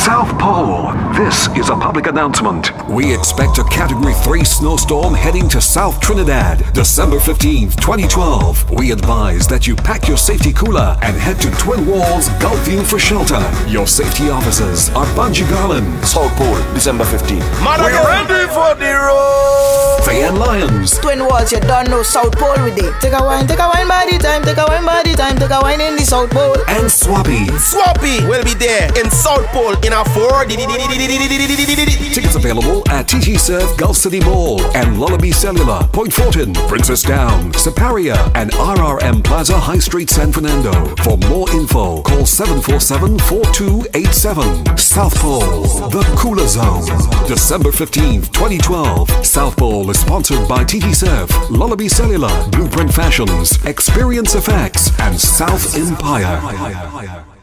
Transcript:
South Pole. This is a public announcement. We expect a Category 3 snowstorm heading to South Trinidad, December 15th, 2012. We advise that you pack your safety cooler and head to Twin Walls Gulf View for shelter. Your safety officers are Bunji Garlin, South Pole, December 15th. Man, we ready for the road. Fay-ann Lyons, Twin walls, you don't know South Pole with it. Take a wine, take a wine by the time, take a wine by the time, take a wine in the South Pole. and Swappi. Swappi will be there in South Pole in a four. Tickets available at TT Surf Gulf City Mall and Lullaby Cellular, Point Fortin, Princes Town, Siparia, and RRM Plaza High Street, San Fernando. For more info, call 747-4287. South Pole, the cooler zone. December 15th, 2012. South Pole is sponsored by TT Surf, Lullaby Cellular, Blueprint Fashions, Experience Effects, and South Empire.